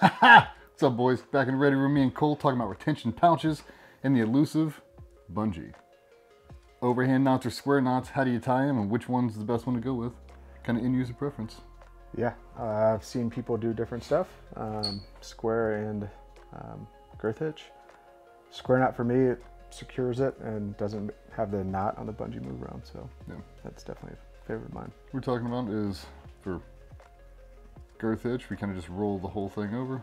What's up, boys? Back in the ready room, me and Cole talking about retention pouches and the elusive bungee. Overhand knots or square knots, how do you tie them and which one's the best one to go with? Kind of in-user preference. Yeah, uh, I've seen people do different stuff. Um, square and um, girth hitch. Square knot for me, it secures it and doesn't have the knot on the bungee move around. So Yeah. that's definitely a favorite of mine. What we're talking about is for girth hitch, we kind of just roll the whole thing over.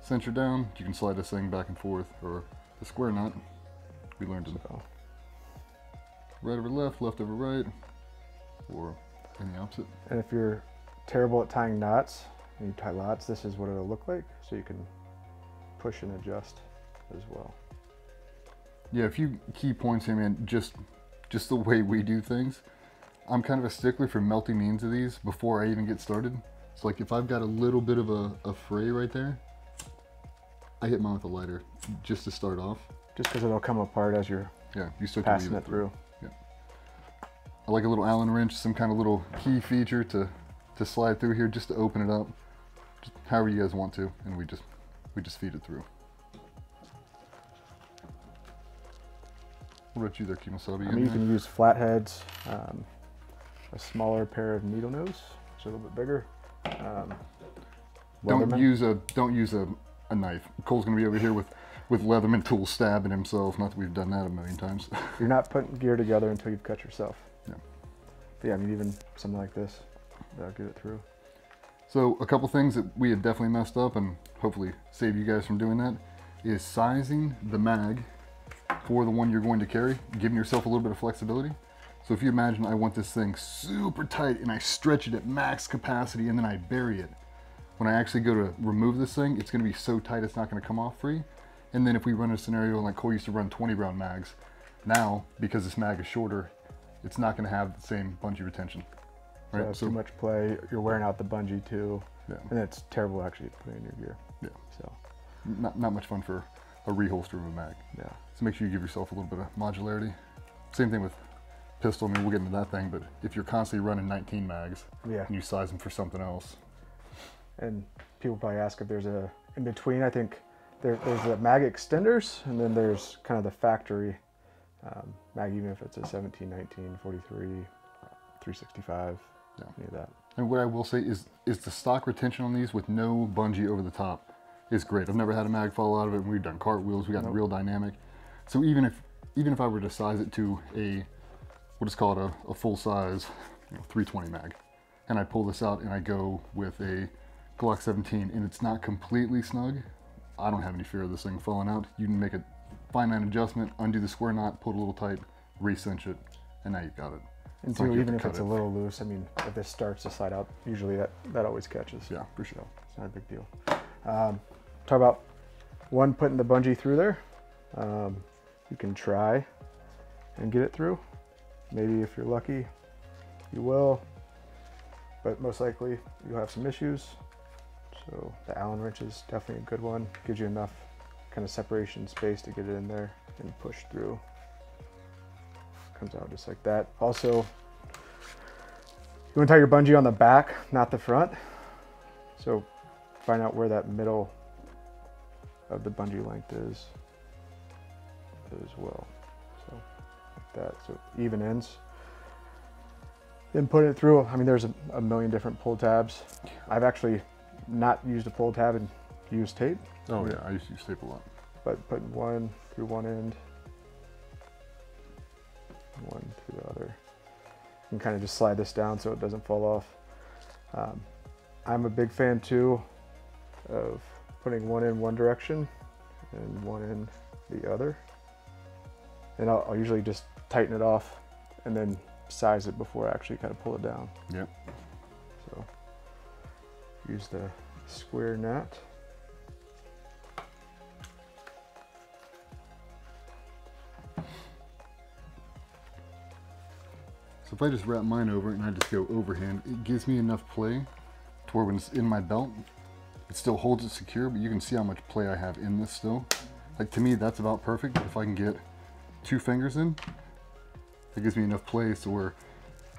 Center down, you can slide this thing back and forth, or the square knot. We learned it So right over left, left over right, or in the opposite. And if you're terrible at tying knots and you tie lots, this is what it'll look like. So you can push and adjust as well. Yeah, a few key points here, man. Just, just the way we do things. I'm kind of a stickler for melting the ends of these before I even get started. So like if I've got a little bit of a, a fray right there, I hit mine with a lighter just to start off. Just because it'll come apart as you're Yeah, you still passing weave it through. Yeah. I like a little Allen wrench, some kind of little key feature to, to slide through here just to open it up. Just however you guys want to, and we just we just feed it through. What about you there, Kimosabi? I mean, you can use flatheads, um, a smaller pair of needle nose, which is a little bit bigger. Um, Don't use a don't use a, a knife. Cole's gonna be over here with with Leatherman tool stabbing himself. Not that we've done that a million times. You're not putting gear together until you've cut yourself. Yeah. But yeah, I mean, even something like this, that'll get it through. so a couple things that we had definitely messed up, and hopefully save you guys from doing that, is sizing the mag for the one you're going to carry, giving yourself a little bit of flexibility. So if you imagine I want this thing super tight and I stretch it at max capacity and then I bury it. When I actually go to remove this thing, it's gonna be so tight it's not gonna come off free. And then if we run a scenario like Cole used to run 20 round mags, now because this mag is shorter, it's not gonna have the same bungee retention. So Right, too much play, you're wearing out the bungee too, Yeah. and it's terrible actually to put in your gear. Yeah. So not, not much fun for a reholster of a mag. yeah, So make sure you give yourself a little bit of modularity. Same thing with pistol. I mean, we'll get into that thing, but if you're constantly running 19 mags yeah. and you size them for something else, And people probably ask if there's a in between. I think there, there's the mag extenders, and then there's kind of the factory um, mag, even if it's a 17, 19, 43, 365, Yeah. any of that. and what I will say is, is the stock retention on these with no bungee over the top is great. I've never had a mag fall out of it. We've done cartwheels. We got Nope. real dynamic. So even if even if I were to size it to a we'll just call it a, a full size you know, 320 mag, and I pull this out and I go with a Glock 17 and it's not completely snug, I don't have any fear of this thing falling out. You can make a fine line adjustment, undo the square knot, pull it a little tight, recinch it, and now you've got it. And It's not too, like you have even if it's it. a little loose, I mean, if this starts to slide out, usually that, that always catches. Yeah, for sure. It's not a big deal. Um, talk about one putting the bungee through there. Um, you can try and get it through. Maybe if you're lucky, you will. But most likely you'll have some issues. So the Allen wrench is definitely a good one. Gives you enough kind of separation space to get it in there and push through. Comes out just like that. Also, you want to tie your bungee on the back, not the front. So find out where that middle of the bungee length is as well. So that, so even ends. Then put it through, I mean, there's a, a million different pull tabs. I've actually not used a pull tab and used tape, Oh yeah, I used to use tape a lot. but putting one through one end, one through the other. You can kind of just slide this down so it doesn't fall off. Um, I'm a big fan too of putting one in one direction and one in the other. And I'll, I'll usually just tighten it off and then size it before I actually kind of pull it down. Yep. So use the square knot. So if I just wrap mine over it and I just go overhand, it gives me enough play to where when it's in my belt, it still holds it secure, but you can see how much play I have in this still. Like to me, that's about perfect. If I can get two fingers in, it gives me enough so where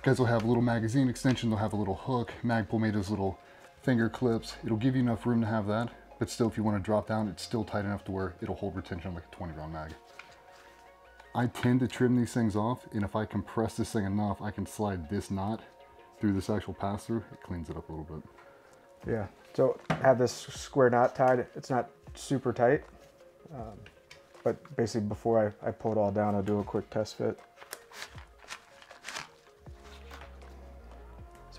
guys will have a little magazine extension, they'll have a little hook. Magpul made those little finger clips. It'll give you enough room to have that, but still if you want to drop down, it's still tight enough to where it'll hold retention like a 20 round mag. I tend to trim these things off, and if I compress this thing enough, I can slide this knot through this actual pass through. It cleans it up a little bit. Yeah. So have this square knot tied. It's not super tight, um, but basically before I, I pull it all down, I'll do a quick test fit.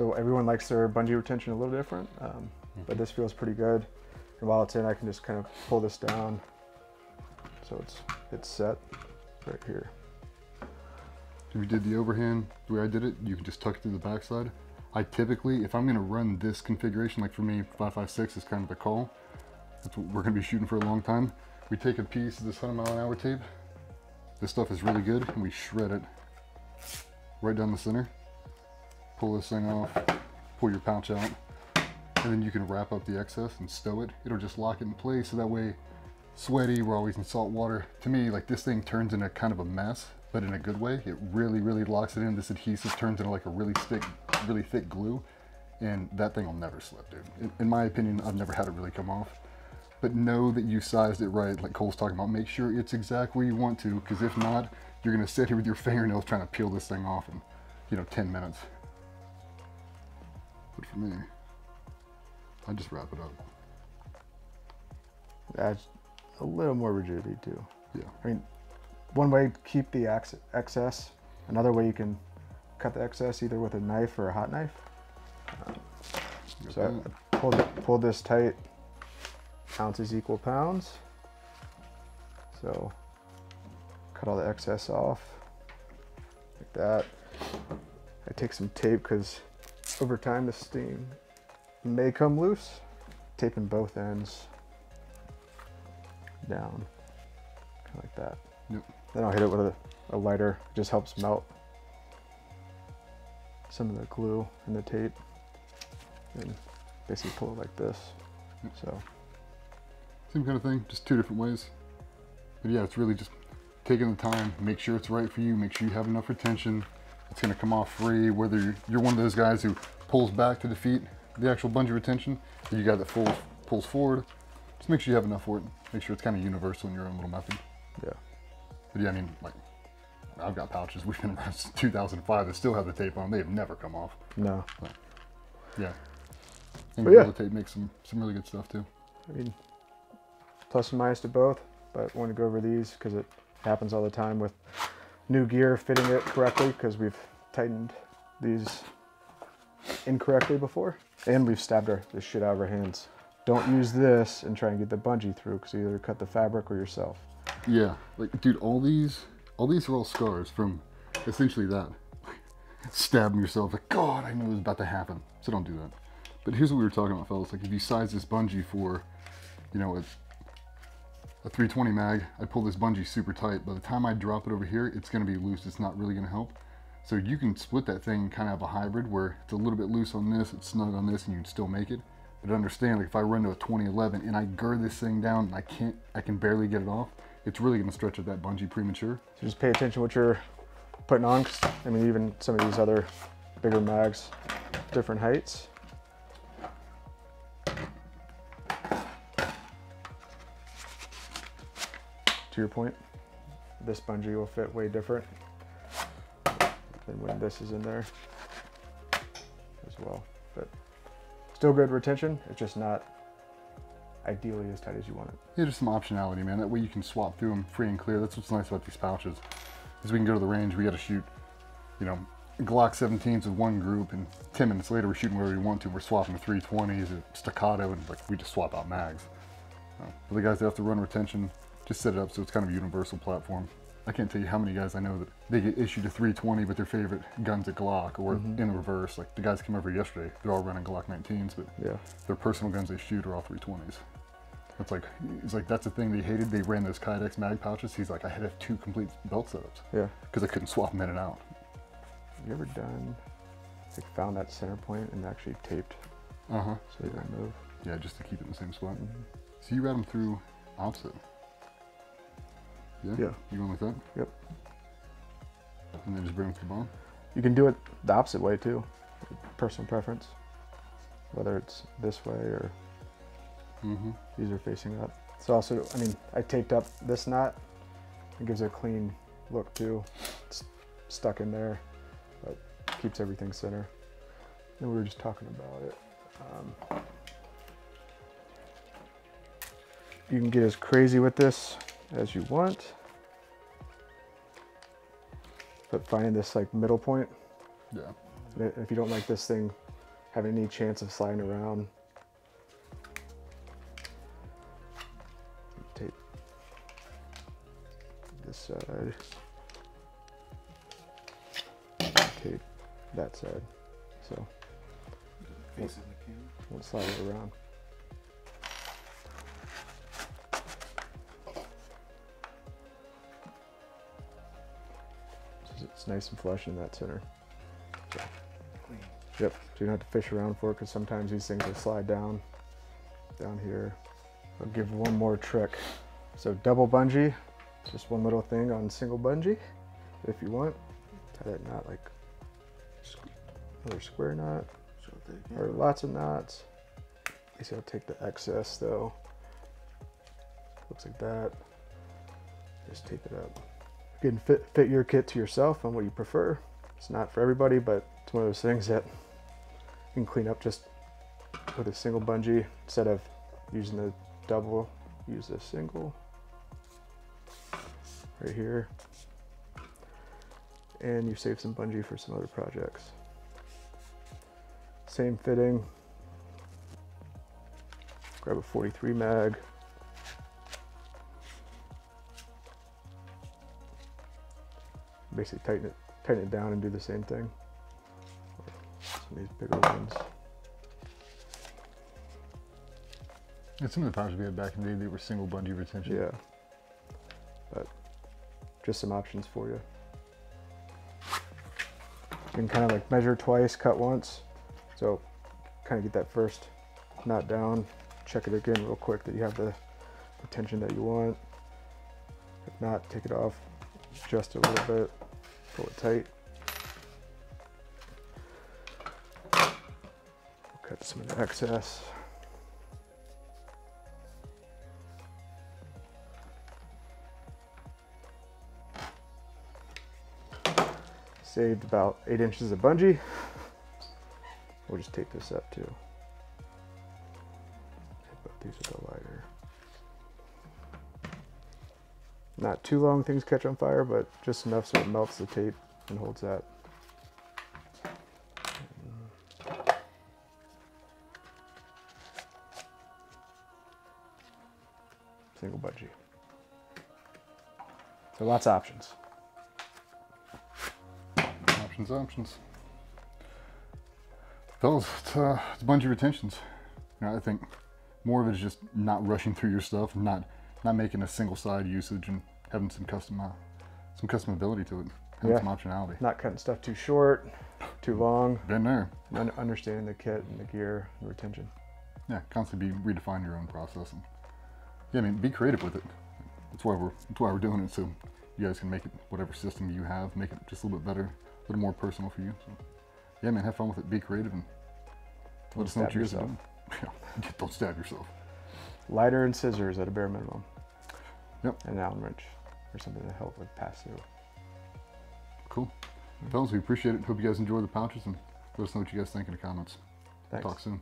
So everyone likes their bungee retention a little different, um, but this feels pretty good. And while it's in, I can just kind of pull this down. So it's, it's set right here. If you did the overhand the way I did it, you can just tuck it through the backside. I typically, if I'm gonna run this configuration, like for me, 556 is kind of the call. That's what we're gonna be shooting for a long time. We take a piece of this 100 mile an hour tape. This stuff is really good, and we shred it right down the center. Pull this thing off, pull your pouch out, and then you can wrap up the excess and stow it. It'll just lock it in place, so that way, sweaty, we're always in salt water. To me, like this thing turns into kind of a mess, but in a good way. It really, really locks it in. This adhesive turns into like a really thick, really thick glue, and that thing will never slip, dude. In, in my opinion, I've never had it really come off. But know that you sized it right, like Cole's talking about. Make sure it's exact where you want to, because if not, you're gonna sit here with your fingernails trying to peel this thing off in, you know, 10 minutes. For me, I just wrap it up. That's a little more rigidity too. Yeah. I mean, one way keep the ex- excess. Another way you can cut the excess either with a knife or a hot knife. Got So that. I pulled, it- pulled this tight, ounces equal pounds. So cut all the excess off like that. I take some tape because over time the steam may come loose. Taping both ends down, kind of like that. Yep. Then I'll hit it with a, a lighter. It just helps melt some of the glue and the tape. And basically pull it like this. Yep. So Same kind of thing, just two different ways. But yeah, it's really just taking the time, make sure it's right for you, make sure you have enough retention. It's gonna come off free, whether you're, you're one of those guys who pulls back to defeat the actual bungee retention, or you got that full pulls forward. Just make sure you have enough for it. Make sure it's kind of universal in your own little method. yeah. But yeah, I mean, like, I've got pouches we've been around since 2005 that still have the tape on. They have never come off. No. Yeah. And But yeah. Tape makes some some really good stuff too. I mean, plus and minus to both, but I want to go over these because it happens all the time with new gear fitting it correctly because we've tightened these incorrectly before and we've stabbed our, the shit out of our hands. Don't use this and try and get the bungee through because you either cut the fabric or yourself. Yeah, like dude, all these, all these are all scars from essentially that. Stabbing yourself, like God, I knew it was about to happen. So don't do that. But here's what we were talking about, fellas. Like if you size this bungee for, you know, a, a 320 mag, I pull this bungee super tight. By the time I drop it over here, it's gonna be loose. It's not really gonna help. So you can split that thing and kind of have a hybrid where it's a little bit loose on this, it's snug on this, and you can still make it. But understand, like if I run to a 2011 and I gird this thing down and I can't, I can barely get it off, it's really gonna stretch at that bungee premature. So just pay attention what you're putting on. I mean, even some of these other bigger mags, different heights. Your point, this bungee will fit way different than when this is in there as well. But still good retention. It's just not ideally as tight as you want it. Yeah, just some optionality, man. That way you can swap through them free and clear. That's what's nice about these pouches. Is we can go to the range, we got to shoot, you know, Glock 17s with one group, and 10 minutes later we're shooting where we want to. We're swapping to 320s, or staccato, and like we just swap out mags. Uh, for the guys that have to run retention, just set it up so it's kind of a universal platform. I can't tell you how many guys I know that they get issued a 320, but their favorite gun's a Glock, or in reverse. Like the guys came over yesterday, they're all running Glock 19s, but Yeah. their personal guns they shoot are all 320s. That's like, he's like, that's the thing they hated. They ran those Kydex mag pouches. He's like, I had to have two complete belt setups Yeah. because I couldn't swap them in and out. Have you ever done, like, found that center point and actually taped Uh huh. so they don't move? Yeah, just to keep it in the same spot. So you ran them through opposite. Yeah? Yeah. You going like that? Yep. And then just bring them to the bottom? You can do it the opposite way too, personal preference. whether it's this way or Mm-hmm. these are facing up. It's also, I mean, I taped up this knot. It gives it a clean look too. It's stuck in there, but keeps everything center. And we were just talking about it. Um, you can get as crazy with this as you want, but finding this like middle point. Yeah. If you don't like this thing having any chance of sliding around, tape this side, tape that side. So Facing the camera. won't slide it around. It's nice and flush in that center. Clean. Yep, so you don't have to fish around for it because sometimes these things will slide down, down here. I'll give one more trick. So double bungee, just one little thing on single bungee. If you want, tie that knot like another square knot Show it there or lots of knots. You see, I'll take the excess though. Looks like that. Just tape it up. You can fit, fit your kit to yourself and what you prefer. It's not for everybody, but it's one of those things that you can clean up just with a single bungee instead of using the double. Use a single right here, and you save some bungee for some other projects. Same fitting. Grab a 43 mag. Basically tighten it, tighten it down and do the same thing. Some of these bigger ones. And some of the powders we had back in the day, they were single bungee retention. Yeah. But just some options for you. You can kind of like measure twice, cut once. So kind of get that first knot down. Check it again real quick that you have the, the tension that you want. If not, take it off, just a little bit, pull it tight. Cut some of the excess. Saved about eight inches of bungee. We'll just tape this up too. Tape up these with a lighter. Not too long things catch on fire, but just enough so it melts the tape and holds that. Single bungee. So lots of options. Options, options. Fellas, it's, uh, it's of retentions. You know, I think more of it is just not rushing through your stuff, not not making a single side usage, and having some custom uh, some customability to it, having Yeah. some optionality. Not cutting stuff too short, too long. Been there. Un- understanding the kit and the gear and retention. Yeah, constantly be redefine your own process, and yeah, I mean, be creative with it. That's why we're that's why we're doing it, so you guys can make it whatever system you have, make it just a little bit better, a little more personal for you. So, yeah, man, have fun with it. Be creative and let us know what stab you're doing. yourself. Yeah, don't stab yourself. Lighter and scissors at a bare minimum. Yep. And an Allen wrench or something to help with pass through. Cool. Hmm. Fellas, we appreciate it. Hope you guys enjoy the pouches and let us know what you guys think in the comments. Thanks. Talk soon.